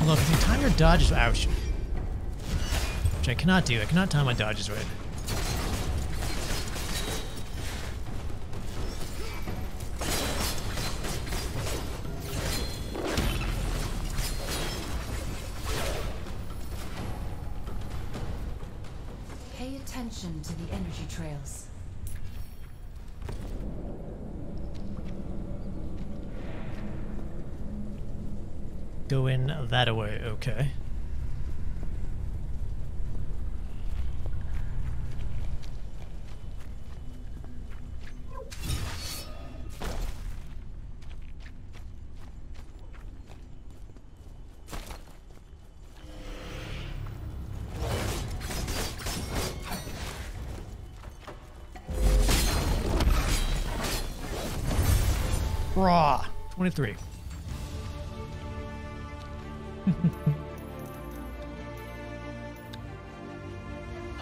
Although if you time your dodges, ouch. Which I cannot do. I cannot time my dodges right. That way, okay. Raw. 23.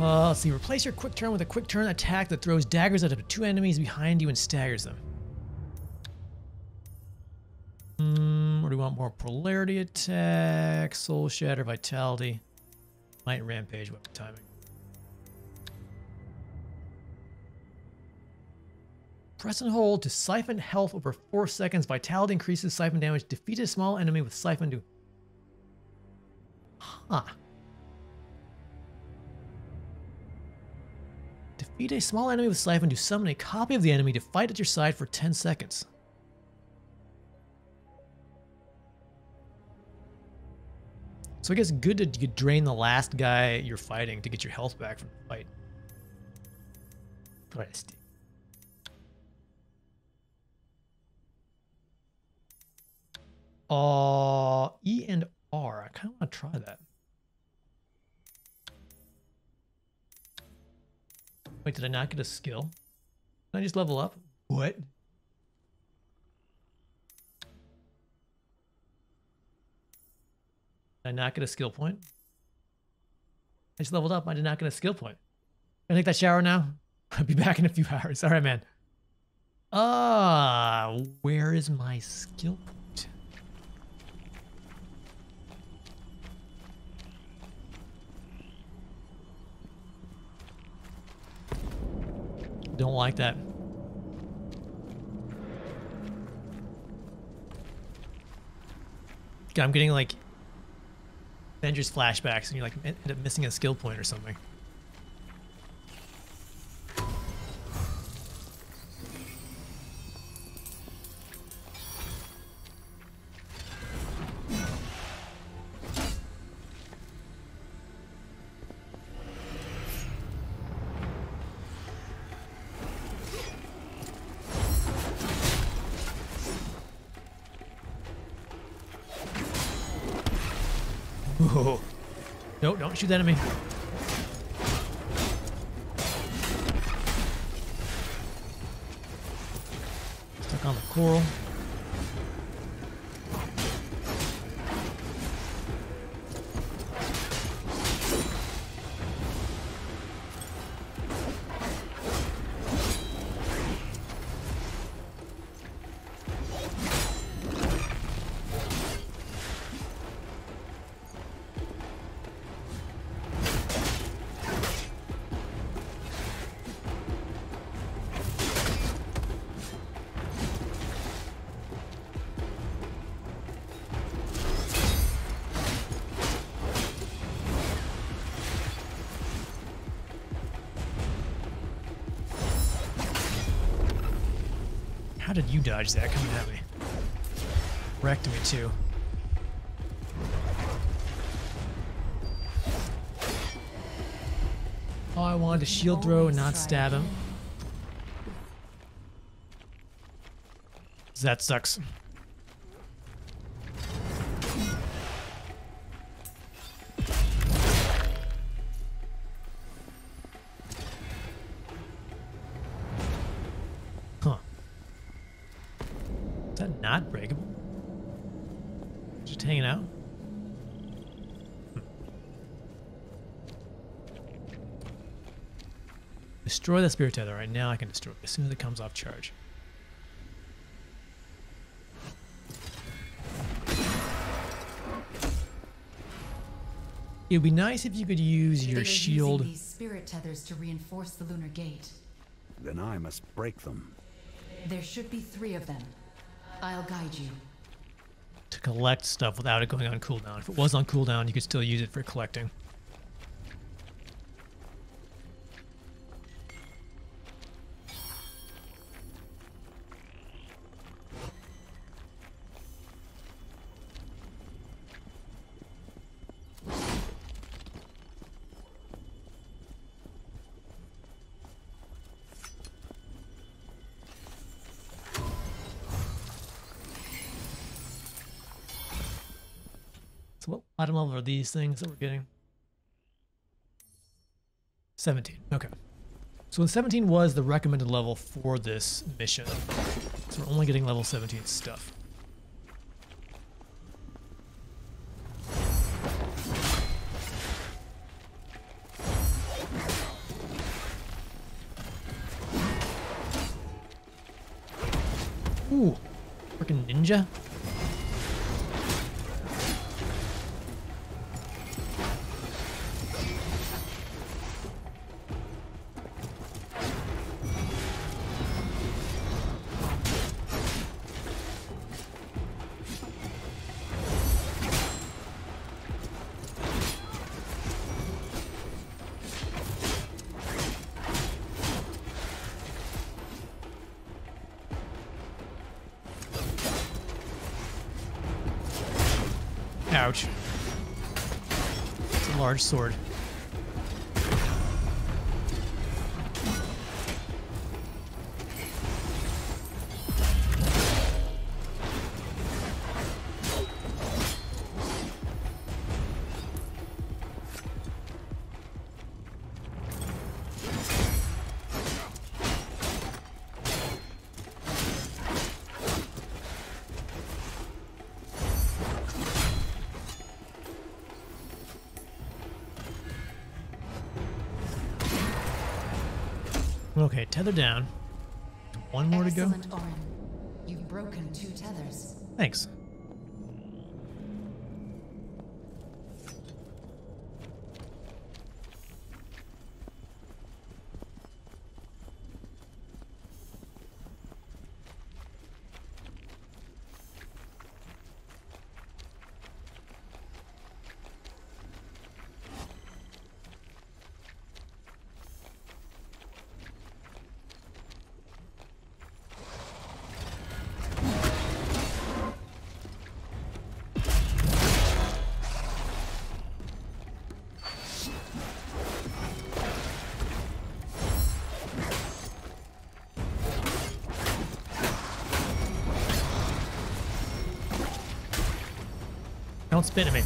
Uh, let's see. Replace your quick turn with a quick turn attack that throws daggers at up to two enemies behind you and staggers them. Hmm, or do we want more polarity attack, soul shatter, vitality, might rampage, weapon timing? Press and hold to siphon health over 4 seconds. Vitality increases siphon damage. Defeat a small enemy with siphon to... Huh. Defeat a small enemy with siphon to summon a copy of the enemy to fight at your side for 10 seconds. So I guess good to drain the last guy you're fighting to get your health back from the fight. Press D. Uh, E and R. I kind of want to try that. Wait, did I not get a skill? Can I just level up? What? Did I not get a skill point? I just leveled up. I did not get a skill point. Can I take that shower now? I'll be back in a few hours. All right, man. Ah, where is my skill point? Don't like that. I'm getting like Avengers flashbacks and you're like end up missing a skill point or something. Shoot at me. Stuck on the coral. How did you dodge that coming at me? Wrecked me too. Oh, I wanted to shield throw and not stab him. That sucks. that not breakable? Just hanging out? Hmm. Destroy the spirit tether. Right now I can destroy it as soon as it comes off charge. It would be nice if you could use your shield. These spirit tethers to reinforce the lunar gate. Then I must break them. There should be three of them. I'll guide you. to collect stuff without it going on cooldown. If it was on cooldown, you could still use it for collecting. So what item level are these things that we're getting? 17. Okay. So when 17 was the recommended level for this mission. So we're only getting level 17 stuff. Ouch. It's a large sword. Down. One more to go. Orin. You've broken two tethers. Thanks. At me.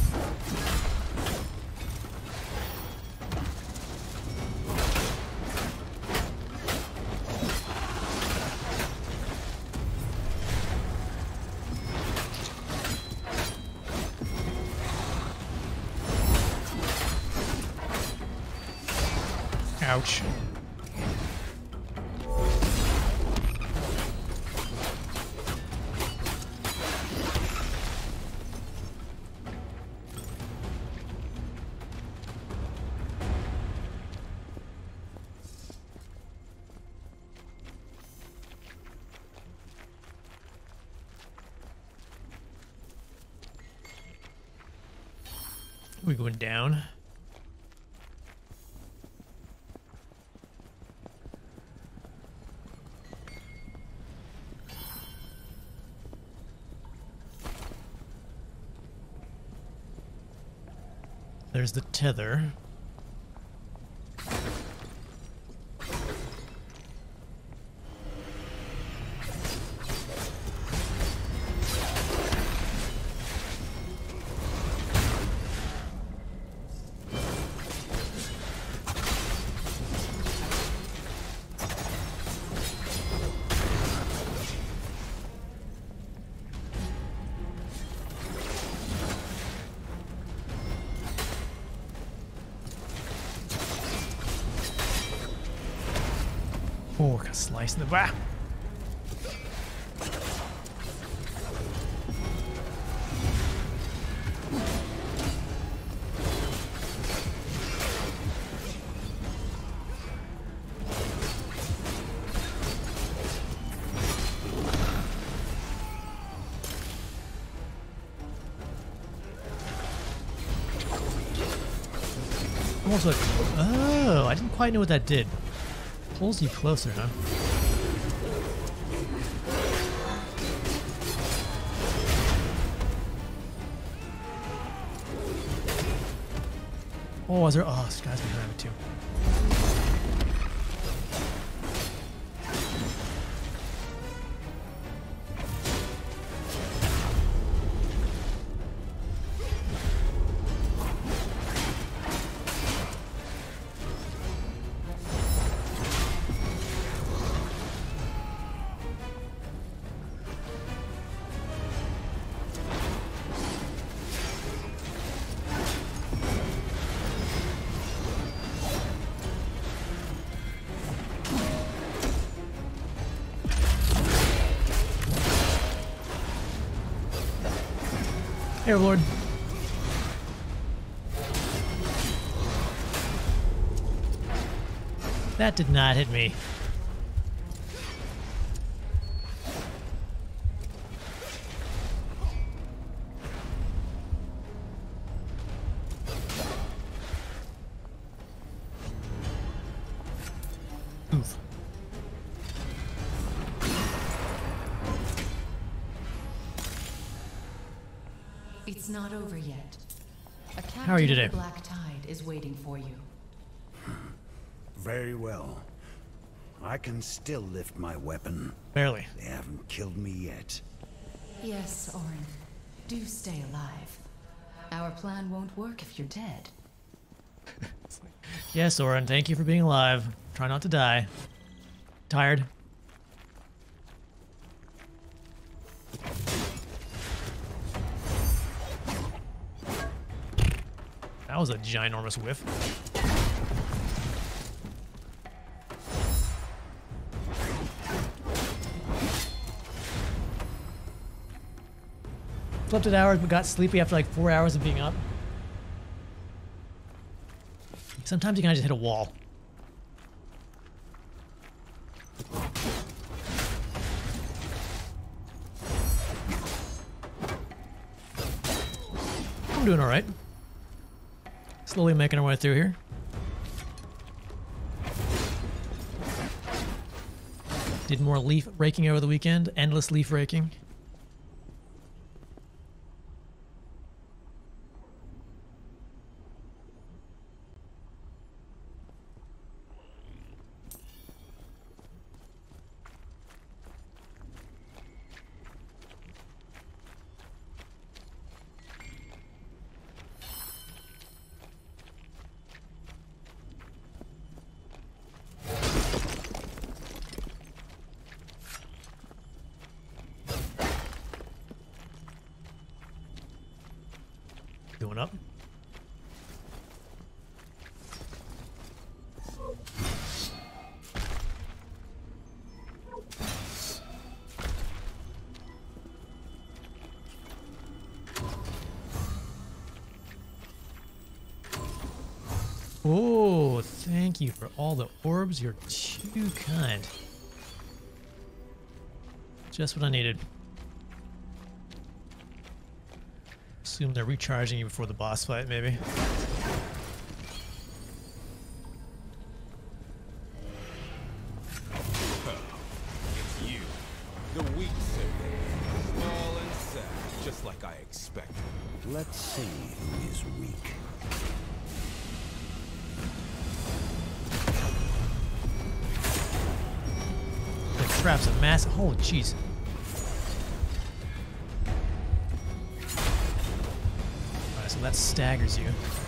Ouch. There's the tether. Jasne, bah. Oh, I didn't quite know what that did. Pulls you closer, huh? Oh, is there? Oh, guy's behind me too. Air Lord. That did not hit me. Not over yet. A captain How are you today? Black Tide is waiting for you. Very well. I can still lift my weapon. Barely. They haven't killed me yet. Yes, Orin. Do stay alive. Our plan won't work if you're dead. Yes, Orin. thank you for being alive. Try not to die. Tired? That was a ginormous whiff. Slept at hours but got sleepy after like four hours of being up. Sometimes you can just hit a wall. I'm doing all right. Slowly making our way through here. Did more leaf raking over the weekend. Endless leaf raking. Going up. Oh, thank you for all the orbs. You're too kind. Just what I needed. Assume they're recharging you before the boss fight, maybe. It's you. The weak. Small and sad, just like I expected. Let's see who is weak. The trap's a massive. Holy jeez. Staggers you.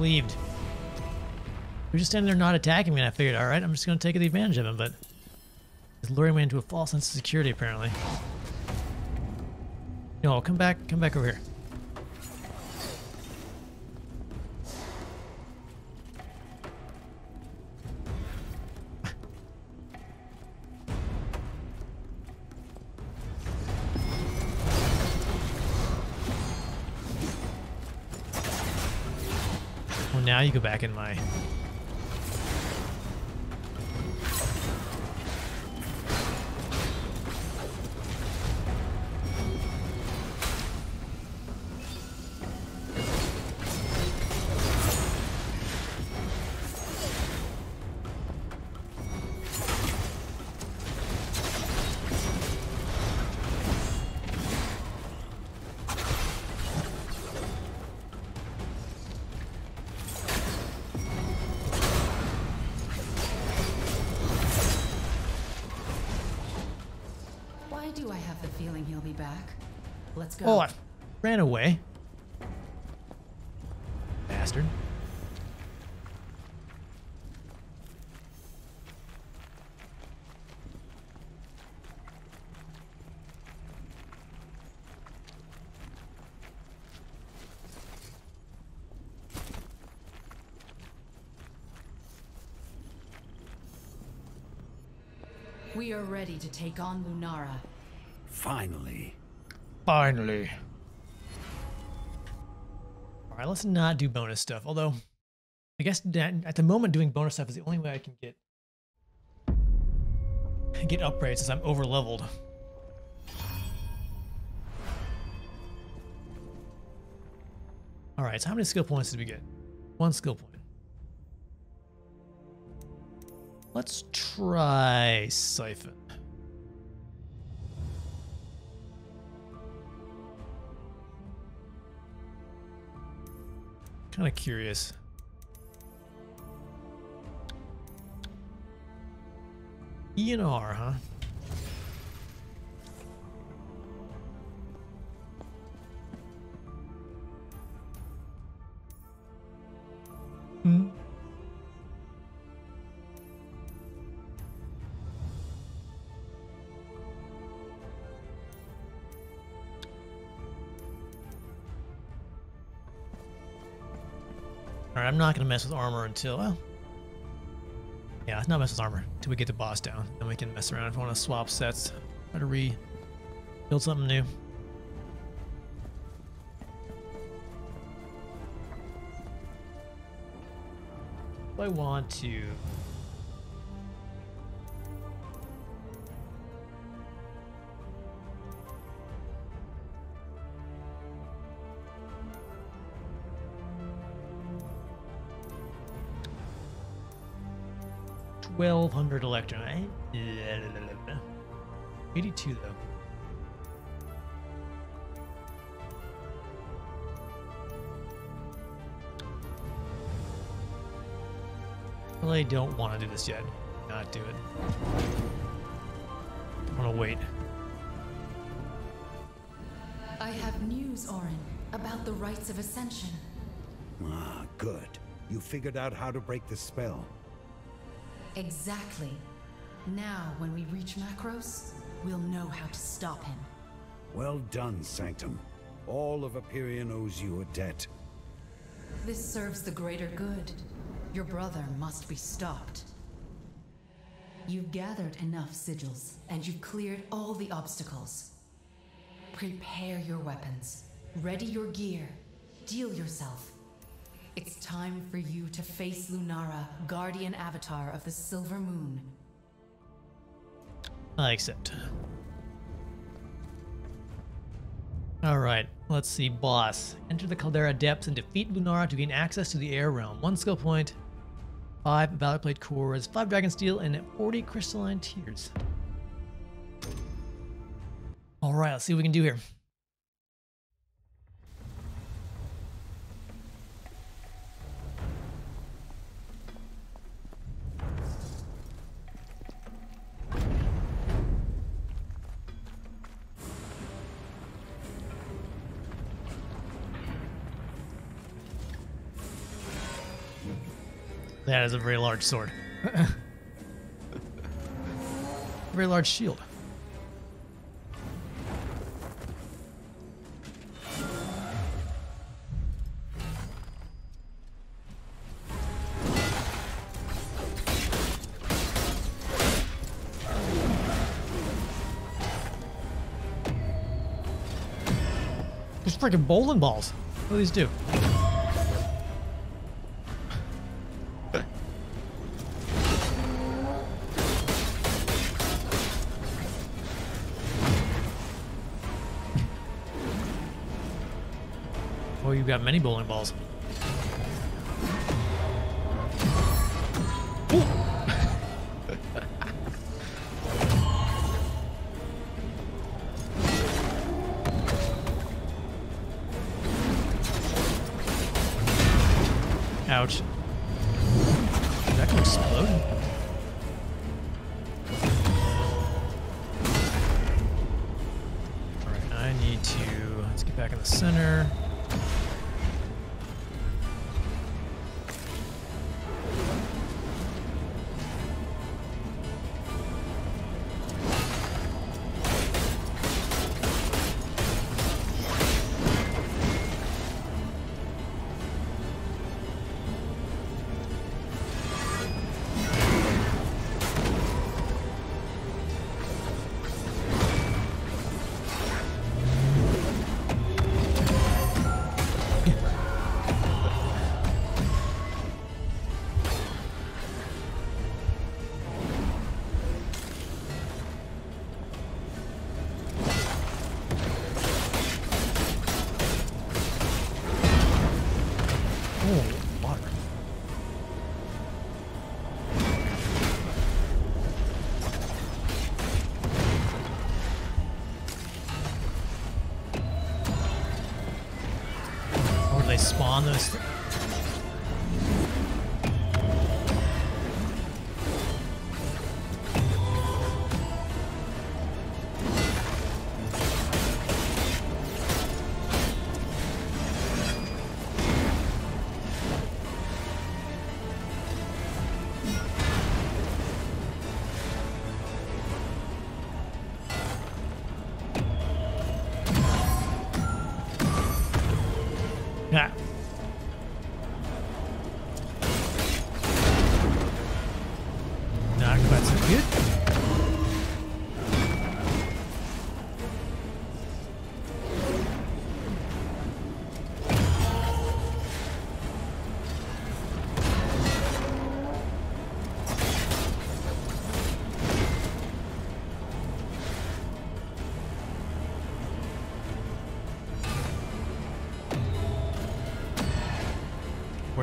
Cleaved. You're just standing there not attacking me, and I figured, alright, I'm just gonna take the advantage of him, but he's luring me into a false sense of security, apparently. No, come back, come back over here. Now you go back in my... do I have the feeling he'll be back? Let's go. Oh, I ran away. Bastard. We are ready to take on Lunara. Finally. Finally. Alright, let's not do bonus stuff. Although, I guess at the moment doing bonus stuff is the only way I can get get upgrades since I'm over leveled. Alright, so how many skill points did we get? One skill point. Let's try Siphon. Kind of curious. E and R, huh? Hmm. Alright, I'm not gonna mess with armor until well. Yeah, let's not mess with armor until we get the boss down. Then we can mess around if we want to swap sets. Try to re build something new. I want to Twelve hundred electrum. eh? Eighty-two though. Really don't want to do this yet. Not do it. I Want to wait. I have news, Orin, about the rites of ascension. Ah, good. You figured out how to break the spell. Exactly. Now, when we reach Macros, we'll know how to stop him. Well done, Sanctum. All of Aperion owes you a debt. This serves the greater good. Your brother must be stopped. You've gathered enough sigils, and you've cleared all the obstacles. Prepare your weapons. Ready your gear. Deal yourself. It's time for you to face Lunara, guardian avatar of the Silver Moon. I accept. Alright, let's see. Boss. Enter the Caldera Depths and defeat Lunara to gain access to the Air Realm. One skill point, five Valor Plate cores, five Dragon Steel, and 40 Crystalline Tears. Alright, let's see what we can do here. That is a very large sword. very large shield. There's freaking bowling balls. What do these do? oh, you got many bowling balls.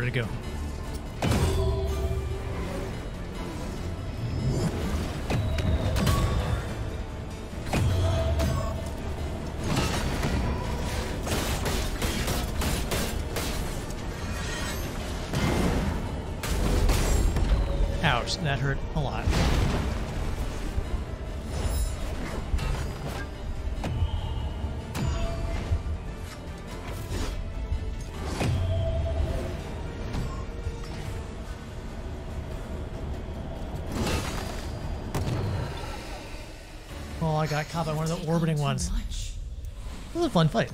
to go. Ouch, that hurt a lot. got caught by one of the orbiting ones. It was a fun fight.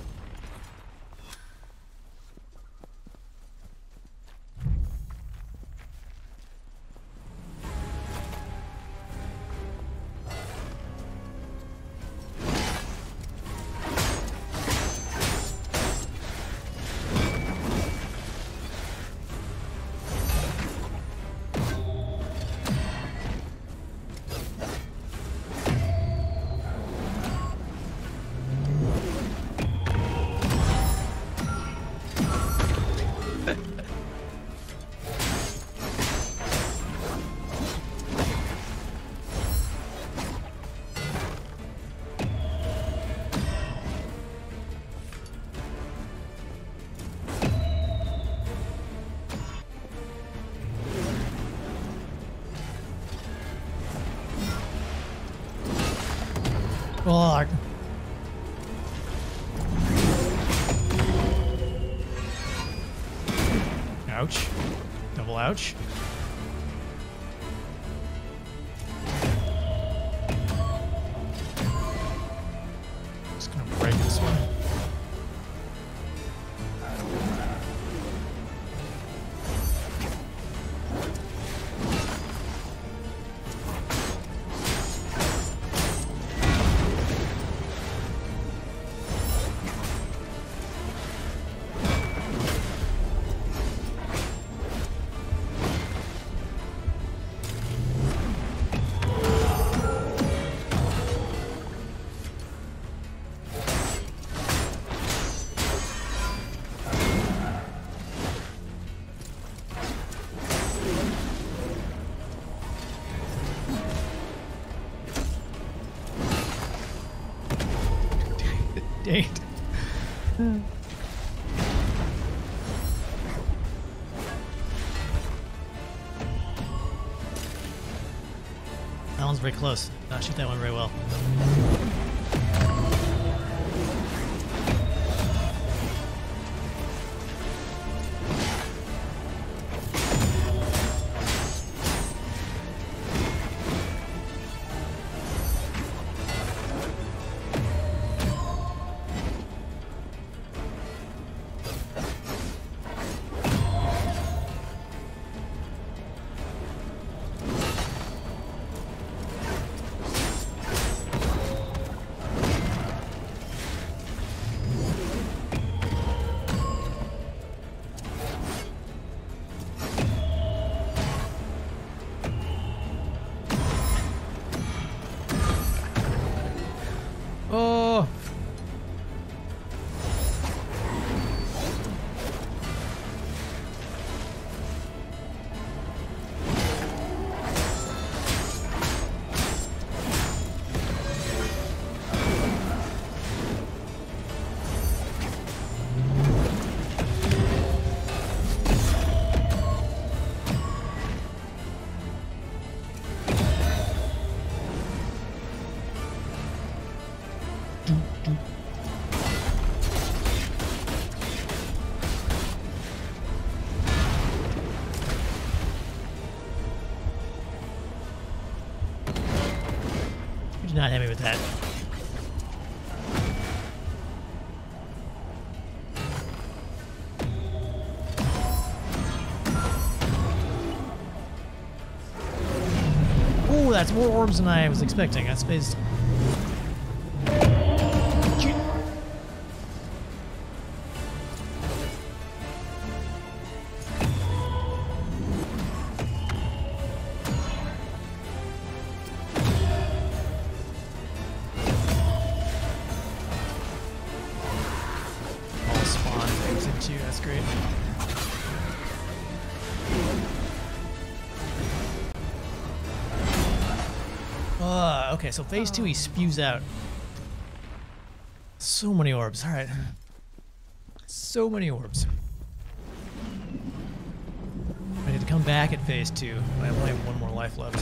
Ouch. Very close. Uh, Not shoot that one very well. Orbs than I was expecting. I phase. Okay, so phase two, he spews out. So many orbs. All right. So many orbs. I need to come back at phase two. I only have one more life left.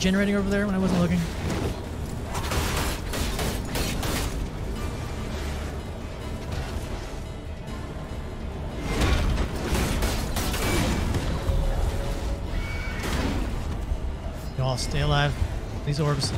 Generating over there when I wasn't looking? Y'all stay alive. These orbs.